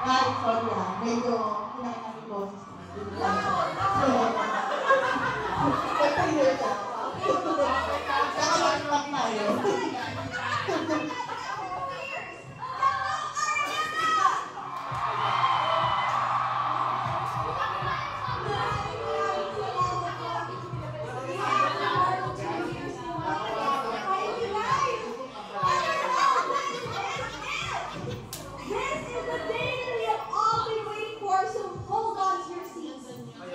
我俩一块儿那个互相一个就是一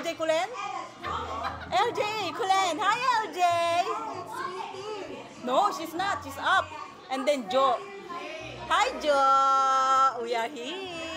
LJ Kulen? LJ Kulen. Hi, LJ. No, she's not. She's up. And then Joe. Hi, Joe. We are here.